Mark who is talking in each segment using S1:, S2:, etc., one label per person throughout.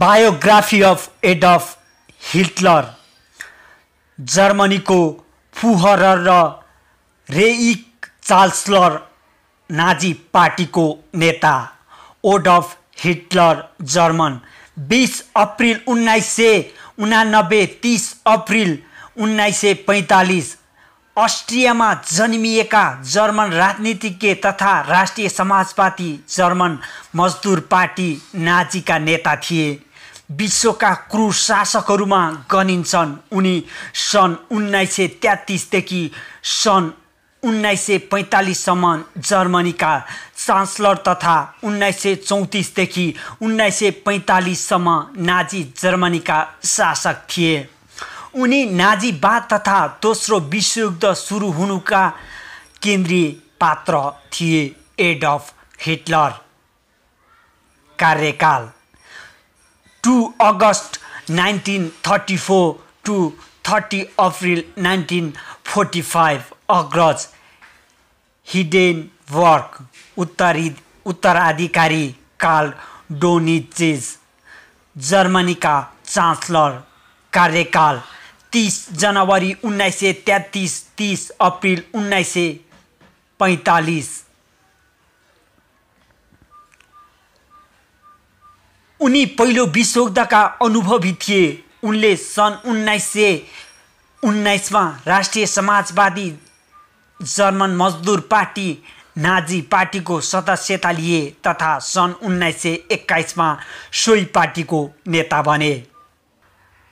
S1: Biography of Adolf Hitler जर्मनीको फुहरर र Reich चार्ल्सलर Nazi पार्टीको नेता ओडफ हिटलर जर्मन बिस अप्रिल उन्नाइस सय उनानब्बे तिस अप्रिल उन्नाइस सय पैँतालिस अस्ट्रियामा जन्मिएका जर्मन राजनीतिज्ञ तथा राष्ट्रिय समाजवादी जर्मन मजदुर पार्टी नाजीका नेता थिए। विश्वका क्रूर शासकहरूमा गनिन्छन्। उनी सन् उन्नाइस सय तेत्तिसदेखि सन् उन्नाइस सय पैँतालिससम्म जर्मनीका चान्सलर तथा उन्नाइस सय चौतिसदेखि उन्नाइस सय पैँतालिससम्म नाजी जर्मनीका शासक थिए। उनी नाजीवाद तथा दोस्रो विश्वयुद्ध सुरु हुनुका केन्द्रीय पात्र थिए एडफ हिटलर। कार्यकाल two August nineteen thirty four to thirty April nineteen forty five अग्रज हिडेनवर्क उत्तरी उत्तराधिकारी कार्ल डोनिचेज जर्मनीका चान्सलर कार्यकाल तिस जनवरी उन्नाइस सय तेत्तिस तिस अप्रिल उन्नाइस सय पैँतालिस। उनी पहिलो विश्वयुद्धका अनुभवी थिए। उनले सन् उन्नाइस सय उन्नाइसमा राष्ट्रिय समाजवादी जर्मन मजदुर पार्टी नाजी पार्टीको सदस्यता लिए तथा सन् उन्नाइस सय एक्काइसमा सोही पार्टीको नेता बने।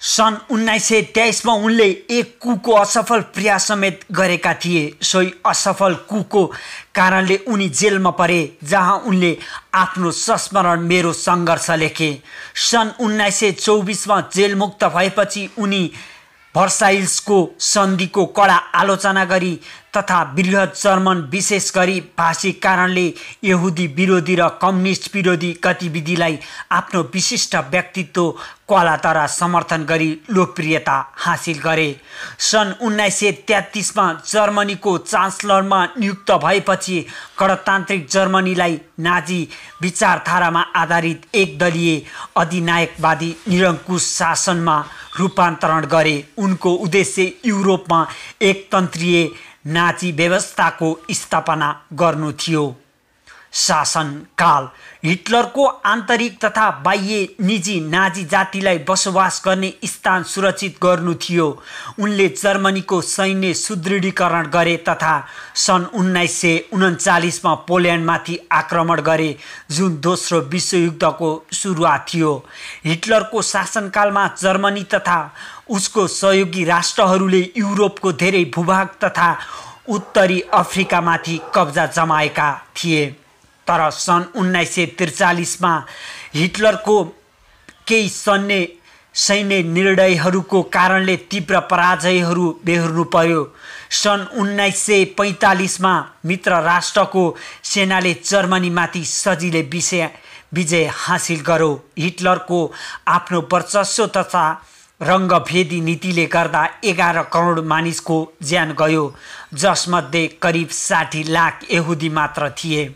S1: सन् उन्नाइस सय तेइसमा उनले एक कुको असफल प्रयास समेत गरेका थिए। सोही असफल कुको कारणले उनी जेलमा परे जहाँ उनले आफ्नो संस्मरण मेरो सङ्घर्ष लेखे। सन् उन्नाइस सय चौबिसमा जेलमुक्त भएपछि उनी भर्साइल्सको सन्धिको कडा आलोचना गरी तथा वृहत जर्मन विशेष गरी भाषिक कारणले यहुदी विरोधी र कम्युनिस्ट विरोधी गतिविधिलाई आफ्नो विशिष्ट व्यक्तित्व कलाद्वारा समर्थन गरी लोकप्रियता हासिल गरे। सन् उन्नाइस सय तेत्तिसमा जर्मनीको चान्सलरमा नियुक्त भएपछि गणतान्त्रिक जर्मनीलाई नाजी विचारधारामा आधारित एकदलीय अधिनायकवादी निरङ्कुश शासनमा रूपान्तरण गरे। उनको उद्देश्य युरोपमा एकतन्त्रीय नाची व्यवस्थाको स्थापना गर्नु थियो। शासनकाल हिटलरको आन्तरिक तथा बाह्य निजी नाजी जातिलाई बसोबास गर्ने स्थान सुरक्षित गर्नु थियो। उनले जर्मनीको सैन्य सुदृढीकरण गरे तथा सन् उन्नाइस सय उन्चालिसमा पोल्यान्डमाथि आक्रमण गरे जुन दोस्रो विश्वयुद्धको सुरुवात थियो। हिटलरको शासनकालमा जर्मनी तथा उसको सहयोगी राष्ट्रहरूले युरोपको धेरै भूभाग तथा उत्तरी अफ्रिकामाथि कब्जा जमाएका थिए। तर सन् उन्नाइस सय त्रिचालिसमा हिटलरको केही सैन्य सैन्य निर्णयहरूको कारणले तीव्र पराजयहरू बेहोर्नु पर्यो। सन् उन्नाइस सय पैँतालिसमा मित्र राष्ट्रको सेनाले जर्मनीमाथि सजिलै विषय विजय हासिल गर्यो। हिटलरको आफ्नो वर्चस्व तथा रङ्गभेदी नीतिले गर्दा एघार करोड मानिसको ज्यान गयो जसमध्ये करिब साठी लाख यहुदी मात्र थिए।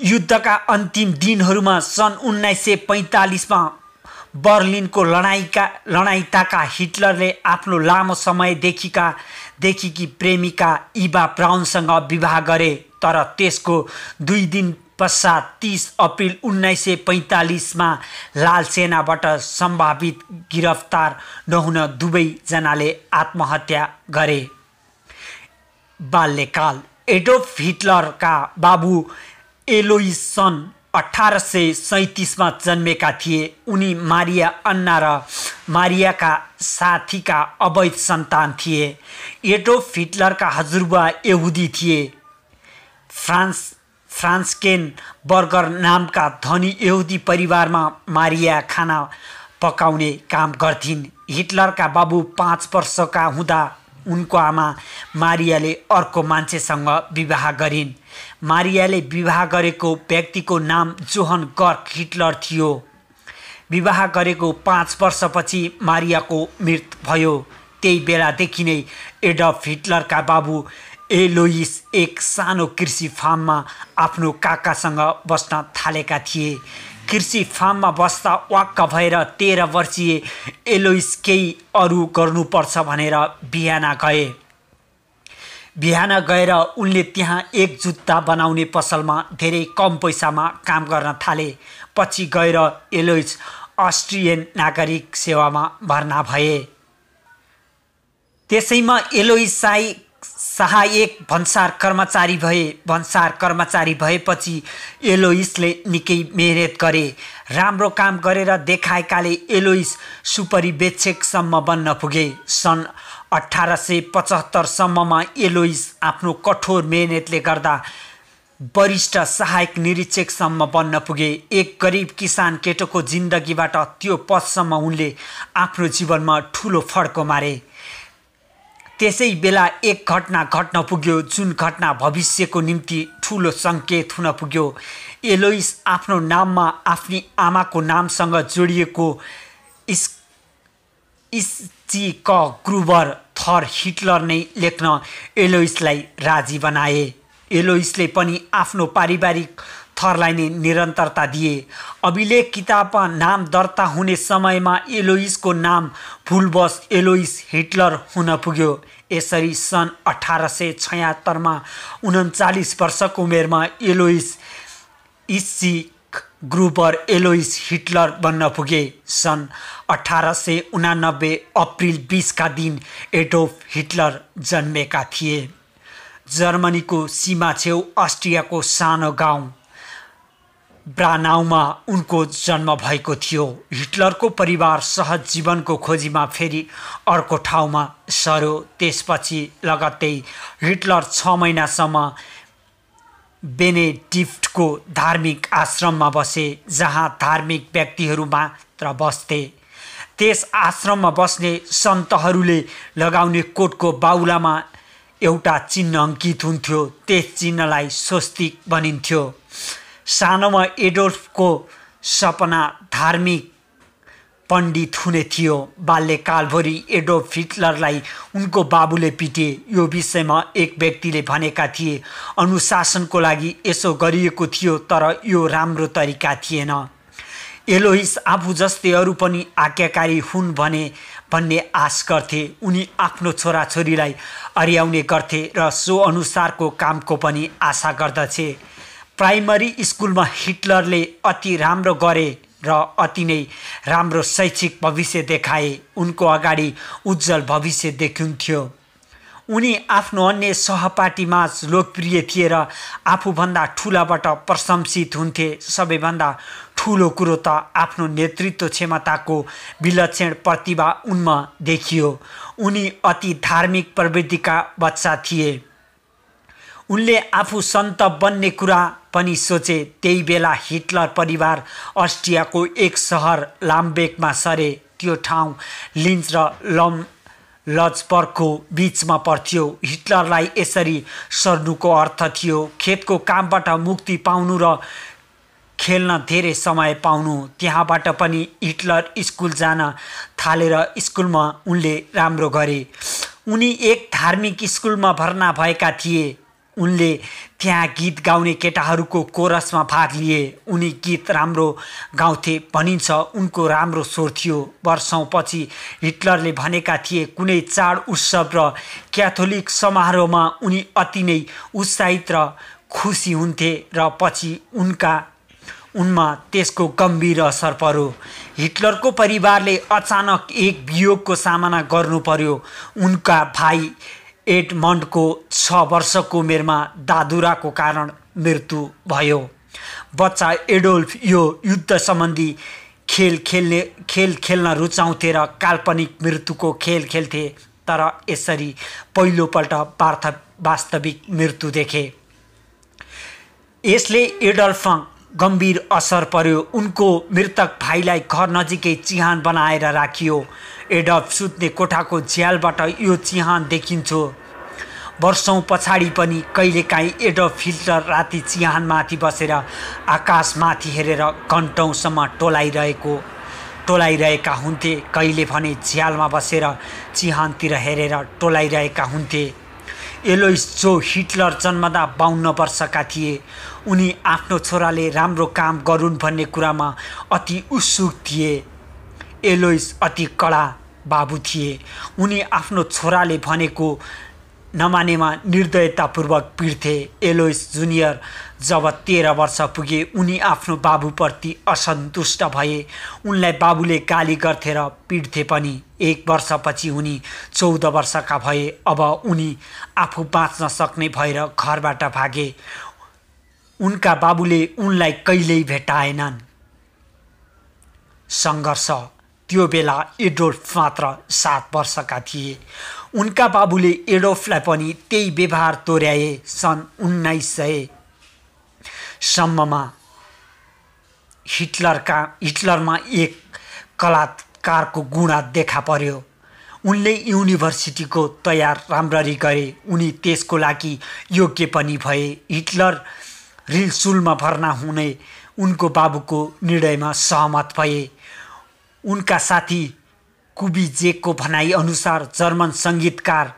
S1: युद्धका अन्तिम दिनहरूमा सन् उन्नाइस सय पैँतालिसमा बर्लिनको लडाइँका लडाइँताका हिटलरले आफ्नो लामो समयदेखिका देखिकी प्रेमिका इभा ब्राउनसँग विवाह गरे तर त्यसको दुई दिन पश्चात तिस अप्रिल उन्नाइस सय पैँतालिसमा लाल सेनाबाट सम्भावित गिरफ्तार नहुन दुवैजनाले आत्महत्या गरे। बाल्यकाल एडोफ हिटलरका बाबु एलोइस सन् अठार सय सैँतिसमा जन्मेका थिए। उनी मारिया अन्ना र मारियाका साथीका अवैध सन्तान थिए। एडोफ हिटलरका हजुरबुवा यहुदी थिए। फ्रान्स फ्रान्सकेन बर्गर नामका धनी यहुदी परिवारमा मारिया खाना पकाउने काम गर्थिन्। हिटलरका बाबु पाँच वर्षका हुँदा उनको आमा मारियाले अर्को मान्छेसँग विवाह गरिन्। मारियाले विवाह गरेको व्यक्तिको नाम जोहन गर्क हिटलर थियो। विवाह गरेको पाँच वर्षपछि मारियाको मृत्यु भयो। त्यही बेलादेखि नै एडफ हिटलरका बाबु एलोइस एक सानो कृषि फार्ममा आफ्नो काकासँग बस्न थालेका थिए। कृषि फार्ममा बस्दा वाक्क भएर तेह्र वर्षीय एलोइस केही अरू गर्नुपर्छ भनेर बिहान गए। बिहान गएर उनले त्यहाँ एक जुत्ता बनाउने पसलमा धेरै कम पैसामा काम गर्न थाले। पछि गएर एलोइस अस्ट्रियन नागरिक सेवामा भर्ना भए। त्यसैमा एलोइस साई सहायक भन्सार कर्मचारी भए भन्सार कर्मचारी भएपछि एलोइसले निकै मेहनत गरे। राम्रो काम गरेर देखाएकाले एलोइस सुपरिवेक्षकसम्म बन्न पुगे। सन् अठार सय पचहत्तरसम्ममा एलोइस आफ्नो कठोर मेहनतले गर्दा वरिष्ठ सहायक निरीक्षकसम्म बन्न पुगे। एक गरिब किसान केटोको जिन्दगीबाट त्यो पदसम्म उनले आफ्नो जीवनमा ठुलो फड्को मारे। त्यसै बेला एक घटना घट्न पुग्यो जुन घटना भविष्यको निम्ति ठुलो सङ्केत हुन पुग्यो एलोइस आफ्नो नाममा आफ्नी आमाको नामसँग जोडिएको इस क ग्रुबर थर हिटलर नै लेख्न एलोइसलाई राजी बनाए। एलोइसले पनि आफ्नो पारिवारिक थरलाई नै निरन्तरता दिए। अभिलेख किताबमा नाम दर्ता हुने समयमा एलोइसको नाम भुलबस एलोइस हिटलर हुन पुग्यो। यसरी सन् अठार सय छयत्तरमा उन्चालिस वर्षको उमेरमा एलोइस इसी ग्रुबर एलोइस हिटलर बन्न पुगे। सन् अठार सय उनानब्बे अप्रिल बिसका दिन एडोफ हिटलर जन्मेका थिए। जर्मनीको सीमा छेउ अस्ट्रियाको सानो गाउँ। ब्रानाउमा उनको जन्म भएको थियो। हिटलरको परिवार सहज जीवनको खोजीमा फेरि अर्को ठाउँमा सर्यो। त्यसपछि लगत्तै हिटलर छ महिनासम्म बेनेडिफ्टको धार्मिक आश्रममा बसे जहाँ धार्मिक व्यक्तिहरू मात्र बस्थे। त्यस आश्रममा बस्ने सन्तहरूले लगाउने कोटको बाहुलामा एउटा चिन्ह अङ्कित हुन्थ्यो। त्यस चिन्हलाई स्वस्तिक भनिन्थ्यो। सानोमा एडोल्फको सपना धार्मिक पण्डित हुने थियो। बाल्यकालभरि एडोल्फ हिटलरलाई उनको बाबुले पिटे। यो विषयमा एक व्यक्तिले भनेका थिए अनुशासनको लागि यसो गरिएको थियो तर यो राम्रो तरिका थिएन। एलोहिस आफू जस्तै अरू पनि आज्ञाकारी हुन् भने भन्ने आश गर्थे। उनी आफ्नो छोराछोरीलाई अर्याउने गर्थे र सो अनुसारको कामको पनि आशा गर्दथे। प्राइमरी स्कुलमा हिटलरले अति राम्रो गरे र अति नै राम्रो शैक्षिक भविष्य देखाए। उनको अगाडि उज्जवल भविष्य देखिन्थ्यो। उनी आफ्नो अन्य सहपाठीमा लोकप्रिय थिए र आफूभन्दा ठुलाबाट प्रशंसित हुन्थे। सबैभन्दा ठुलो कुरो त आफ्नो नेतृत्व क्षमताको विलक्षण प्रतिभा उनमा देखियो। उनी अति धार्मिक प्रवृत्तिका बच्चा थिए। उनले आफू सन्त बन्ने कुरा पनि सोचे त्यही बेला हिटलर परिवार अस्ट्रियाको एक सहर लामबेकमा सरे। त्यो ठाउँ लिन्च र लम लजपर्गको बिचमा पर्थ्यो। हिटलरलाई यसरी सर्नुको अर्थ थियो खेतको कामबाट मुक्ति पाउनु र खेल्न धेरै समय पाउनु। त्यहाँबाट पनि हिटलर स्कुल जान थालेर स्कुलमा उनले राम्रो गरे। उनी एक धार्मिक स्कुलमा भर्ना भएका थिए। उनले त्यहाँ गीत गाउने केटाहरूको कोरसमा भाग लिए। उनी गीत राम्रो गाउँथे भनिन्छ। उनको राम्रो स्वर थियो। वर्षौँपछि हिटलरले भनेका थिए कुनै चाड उत्सव र क्याथोलिक समारोहमा उनी अति नै उत्साहित र खुसी हुन्थे र पछि उनका उनमा त्यसको गम्भीर असर पर्यो। हिटलरको परिवारले अचानक एक वियोगको सामना गर्नु पर्यो। उनका भाइ एडमन्डको छ वर्षको उमेरमा दादुराको कारण मृत्यु भयो। बच्चा एडोल्फ यो युद्ध सम्बन्धी खेल खेल्ने खेल खेल्न रुचाउँथे र काल्पनिक मृत्युको खेल खेल्थे तर यसरी पहिलोपल्ट पार्थ वास्तविक मृत्यु देखे। यसले एडल्फ गम्भीर असर पर्यो। उनको मृतक भाइलाई घर नजिकै चिहान बनाएर राखियो। एडप सुत्ने कोठाको झ्यालबाट यो चिहान देखिन्थ्यो। वर्षौँ पछाडि पनि कहिलेकाहीँ एडप फिल्टर राति चिहानमाथि बसेर आकाशमाथि हेरेर घन्टौँसम्म टोलाइरहेको टोलाइरहेका हुन्थे। कहिले भने झ्यालमा बसेर चिहानतिर हेरेर टोलाइरहेका हुन्थे। एलोइस जो हिटलर जन्मदा बाहन्न वर्षका थिए उनी आफ्नो छोराले राम्रो काम गरून् भन्ने कुरामा अति उत्सुक थिए। एलोइस अति कडा बाबु थिए। उनी आफ्नो छोराले भनेको नमानेमा निर्दयतापूर्वक पिर्थे एलोइस जुनियर जब तेह्र वर्ष पुगे उनी आफ्नो बाबुप्रति असन्तुष्ट भए। उनलाई बाबुले गाली गर्थे र पिट्थे पनि। एक वर्षपछि उनी चौध वर्षका भए। अब उनी आफू बाँच्न सक्ने भएर घरबाट भागे। उनका बाबुले उनलाई कहिल्यै भेटाएनन्। सङ्घर्ष त्यो बेला एडोल्फ मात्र सात वर्षका थिए। उनका बाबुले एडोल्फलाई पनि त्यही व्यवहार तोर्याए सन् उन्नाइस सय सम्ममा। हिटलरका हिटलरमा एक कलाकारको गुणा देखा पर्यो। उनले युनिभर्सिटीको तयार राम्ररी गरे। उनी त्यसको लागि योग्य पनि भए। हिटलर रिलसुलमा भर्ना हुने उनको बाबुको निर्णयमा सहमत भए। उनका साथी कुबिजेकको भनाइअनुसार जर्मन सङ्गीतकार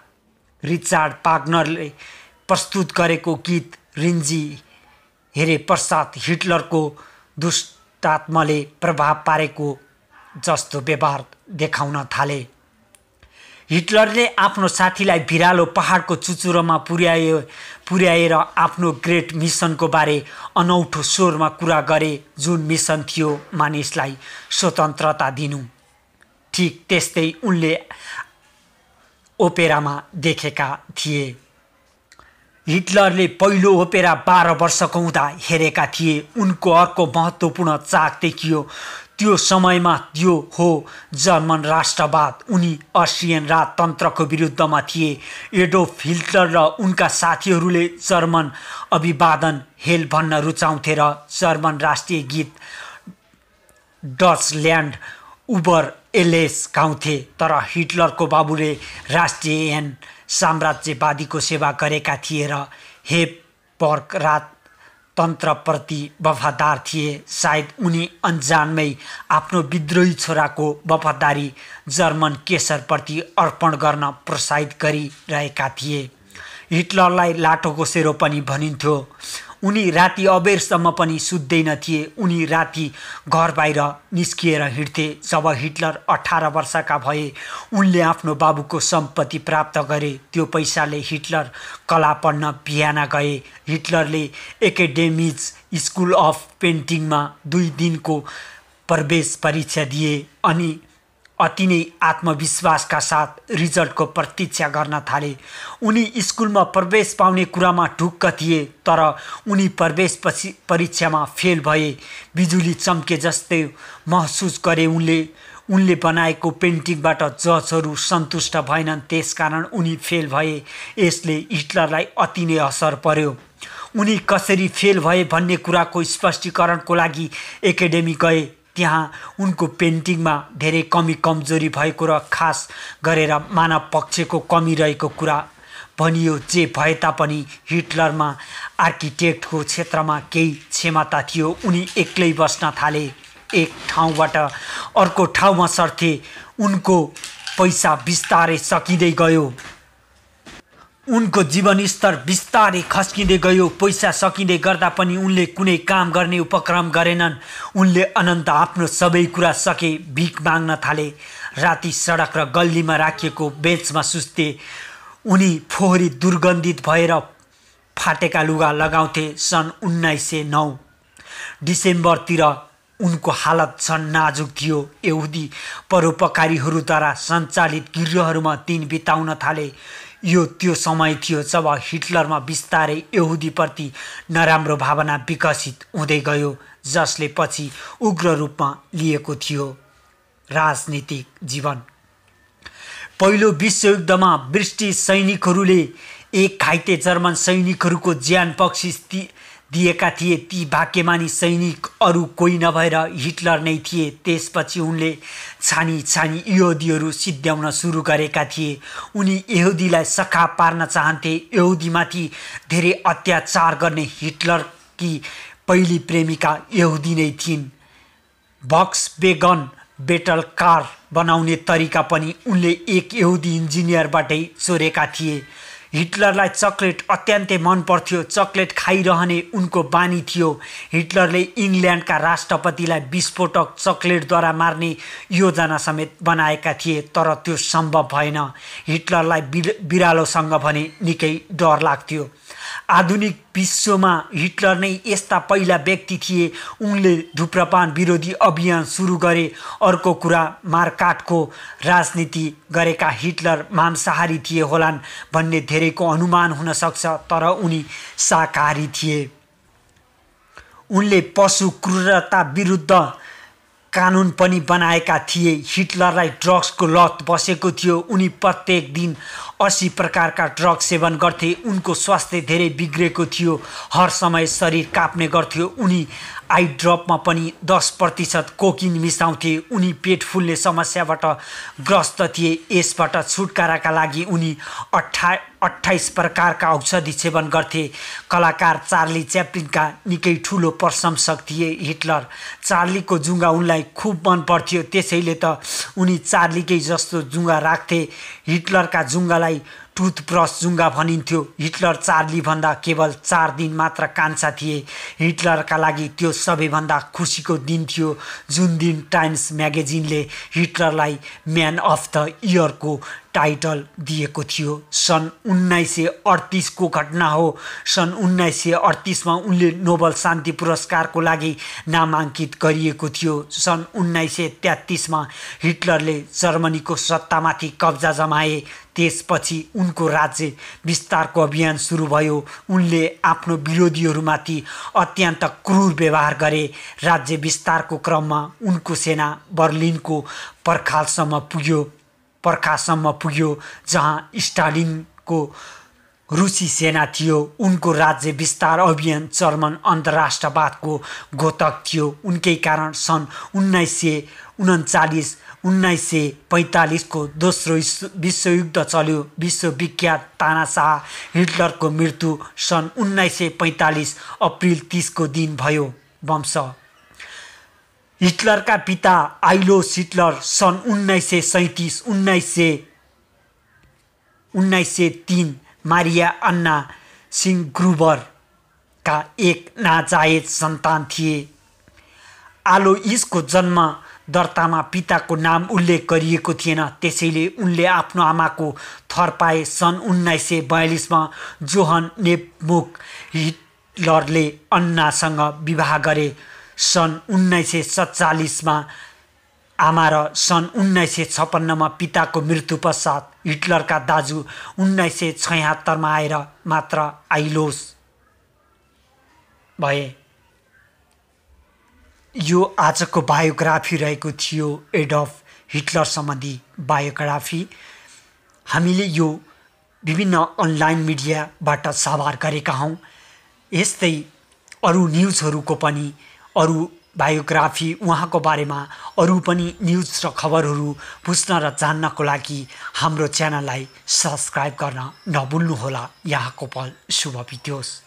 S1: रिचार्ड पाग्नरले प्रस्तुत गरेको गीत रिन्जी हेरे पश्चात हिटलरको दुष्टात्मले प्रभाव पारेको जस्तो व्यवहार देखाउन थाले। हिटलरले आफ्नो साथीलाई भिरालो पहाडको चुचुरोमा पुर्याए पुर्याएर आफ्नो ग्रेट मिसनको बारे अनौठो स्वरमा कुरा गरे जुन मिसन थियो मानिसलाई स्वतन्त्रता दिनु। ठिक त्यस्तै उनले ओपेरामा देखेका थिए। हिटलरले पहिलो ओपेरा बाह्र वर्षको हुँदा हेरेका थिए। उनको अर्को महत्त्वपूर्ण चाक देखियो। त्यो समयमा त्यो हो जर्मन राष्ट्रवाद। उनी अस्ट्रियन राजतन्त्रको विरुद्धमा थिए। एडोफ हिटलर र उनका साथीहरूले जर्मन अभिवादन हेल भन्न रुचाउँथे र जर्मन राष्ट्रिय गीत डचल्यान्ड उबर एलेस गाउँथे। तर हिटलरको बाबुले राष्ट्रियन साम्राज्यवादीको सेवा गरेका थिए र हेपर्क राजतन्त्रप्रति वफादार थिए। सायद उनी अन्जानमै आफ्नो विद्रोही छोराको वफादारी जर्मन केसरप्रति अर्पण गर्न प्रोत्साहित गरिरहेका थिए। हिटलरलाई लाटोको सेरो पनि भनिन्थ्यो। उनी राति अबेरसम्म पनि सुत्दैन थिए। उनी राति घर बाहिर निस्किएर हिँड्थे। जब हिटलर अठार वर्षका भए उनले आफ्नो बाबुको सम्पत्ति प्राप्त गरे। त्यो पैसाले हिटलर कला पढ्न बिहान गए। हिटलरले एकाडेमिज स्कुल अफ पेन्टिङमा दुई दिनको प्रवेश परीक्षा दिए अनि अति नै आत्मविश्वासका साथ रिजल्टको प्रतीक्षा गर्न थाले। उनी स्कुलमा प्रवेश पाउने कुरामा ढुक्क थिए तर उनी प्रवेश पछि परीक्षामा फेल भए। बिजुली चम्के जस्तै महसुस गरे उनले। उनले बनाएको पेन्टिङबाट जजहरू सन्तुष्ट भएनन् त्यसकारण उनी फेल भए। यसले हिटलरलाई अति नै असर पर्यो। उनी कसरी फेल भए भन्ने कुराको स्पष्टीकरणको लागि एकाडेमी गए। त्यहाँ उनको पेन्टिङमा धेरै कमी कमजोरी भएको र खास गरेर मानव पक्षको कमी रहेको कुरा भनियो जे भए तापनि हिटलरमा आर्किटेक्टको क्षेत्रमा केही क्षमता थियो। उनी एक्लै बस्न थाले। एक ठाउँबाट अर्को ठाउँमा सर्थे। उनको पैसा बिस्तारै सकिँदै गयो। उनको जीवनस्तर बिस्तारै खस्किँदै गयो पैसा सकिँदै गर्दा पनि उनले कुनै काम गर्ने उपक्रम गरेनन्। उनले अनन्त आफ्नो सबै कुरा सके भिख माग्न थाले। राति सडक र गल्लीमा राखिएको बेन्चमा सुस्ते उनी फोहोरी दुर्गन्धित भएर फाटेका लुगा लगाउँथे सन् उन्नाइस सय नौ। डिसेम्बरतिर उनको हालत झन् नाजुक थियो। यहुदी परोपकारीहरूद्वारा सञ्चालित गृहहरूमा दिन बिताउन थाले। यो त्यो समय थियो जब हिटलरमा बिस्तारै यहुदीप्रति नराम्रो भावना विकसित हुँदै गयो जसले पछि उग्र रूपमा लिएको थियो राजनीतिक जीवन। पहिलो विश्वयुद्धमा ब्रिटिस सैनिकहरूले एक घाइते जर्मन सैनिकहरूको ज्यान बक्सिस दिएका थिए ती भाग्यमानी सैनिक अरू कोही नभएर हिटलर नै थिए। त्यसपछि उनले छानी छानी यहुदीहरू सिद्ध्याउन सुरु गरेका थिए। उनी यहुदीलाई सखा पार्न चाहन्थे। यहुदीमाथि धेरै अत्याचार गर्ने हिटलरकी पहिली प्रेमिका यहुदी नै थिइन्। बक्स बेगन बेटल कार बनाउने तरिका पनि उनले एक यहुदी इन्जिनियरबाटै चोरेका थिए। हिटलरलाई चक्लेट अत्यन्तै मन पर्थ्यो। चक्लेट खाइरहने उनको बानी थियो। हिटलरले इङ्ल्यान्डका राष्ट्रपतिलाई विस्फोटक चक्लेटद्वारा मार्ने योजना समेत बनाएका थिए तर त्यो सम्भव भएन। हिटलरलाई बिरालोसँग भने निकै डर लाग्थ्यो। आधुनिक विश्वमा हिटलर नै यस्ता पहिला व्यक्ति थिए। उनले धुप्रपान विरोधी अभियान सुरु गरे। अर्को कुरा मारकाटको राजनीति गरेका हिटलर मांसाहारी थिए होलान् भन्ने धेरैको अनुमान हुन सक्छ तर उनी शाकाहारी थिए। उनले पशु क्रूरता विरुद्ध कानुन पनि बनाएका थिए। हिटलरलाई ड्रग्सको लत बसेको थियो। उनी प्रत्येक दिन असी प्रकारका ड्रग सेवन गर्थे। उनको स्वास्थ्य धेरै बिग्रेको थियो। हर समय शरीर काप्ने गर्थ्यो। उनी आई ड्रपमा पनि दस प्रतिशत कोकिन मिसाउँथे। उनी पेट फुल्ने समस्याबाट ग्रस्त थिए। यसबाट छुटकाराका लागि उनी अठा अठाइस प्रकारका औषधि सेवन गर्थे। कलाकार चार्ली च्याप्लिनका निकै ठुलो प्रशंसक थिए हिटलर। चार्लीको जुङ्गा उनलाई खुब मन पर्थ्यो। त्यसैले त उनी चार्लीकै जस्तो जुङ्गा राख्थे। हिटलरका जुङ्गालाई टुथब्रस जुङ्गा भनिन्थ्यो। हिटलर चार्लीभन्दा केवल चार दिन मात्र कान्छा थिए। हिटलरका लागि त्यो सबैभन्दा खुसीको दिन थियो जुन दिन टाइम्स म्यागजिनले हिटलरलाई म्यान अफ द इयरको टाइटल दिएको थियो। सन् उन्नाइस सय अडतिसको घटना हो। सन् उन्नाइस सय अडतिसमा उनले नोबल शान्ति पुरस्कारको लागि नामाङ्कित गरिएको थियो। सन् उन्नाइस सय तेत्तिसमा हिटलरले जर्मनीको सत्तामाथि कब्जा जमाए। त्यसपछि उनको राज्य विस्तारको अभियान सुरु भयो। उनले आफ्नो विरोधीहरूमाथि अत्यन्त क्रूर व्यवहार गरे। राज्य विस्तारको क्रममा उनको सेना बर्लिनको पर्खालसम्म पुग्यो। पर्खासम्म पुग्यो जहाँ स्टालिनको रुसी सेना थियो। उनको राज्य विस्तार अभियान जर्मन अन्तर्राष्ट्रवादको घोतक थियो। उनकै कारण सन् उन्नाइस सय उन्चालिस उन्नाइस सय पैँतालिसको दोस्रो विश्वयुद्ध चल्यो। विश्वविख्यात तानाशाह हिटलरको मृत्यु सन् उन्नाइस सय पैँतालिस अप्रिल तिसको दिन भयो। वंश हिटलरका पिता आइलोस हिटलर सन् उन्नाइस सय सैँतिस उन्नाइस सय उन्नाइस सय तिन मारिया अन्ना सिंह ग्रुबरका एक नाजायज सन्तान थिए। आलोइसको जन्म दर्तामा पिताको नाम उल्लेख गरिएको थिएन। त्यसैले उनले आफ्नो आमाको थर पाए सन् उन्नाइस सय बयालिसमा जोहन नेपमुक हिटलरले अन्नासँग विवाह गरे। सन् उन्नाइस सय सत्तालिसमा आमा र सन् उन्नाइस सय छप्पन्नमा पिताको मृत्यु पश्चात हिटलरका दाजु उन्नाइस सय छयत्तरमा आएर मात्र आइलोस भए। यो आजको बायोग्राफी रहेको थियो एडफ हिटलर सम्बन्धी बायोग्राफी। हामीले यो विभिन्न अनलाइन मिडियाबाट साभार गरेका हौँ। यस्तै अरू न्युजहरूको पनि अरू बायोग्राफी उहाँको बारेमा अरू पनि न्युज र खबरहरू बुझ्न र जान्नको लागि हाम्रो च्यानललाई सब्सक्राइब गर्न नभुल्नुहोला। यहाँको पल शुभ बित्योस्।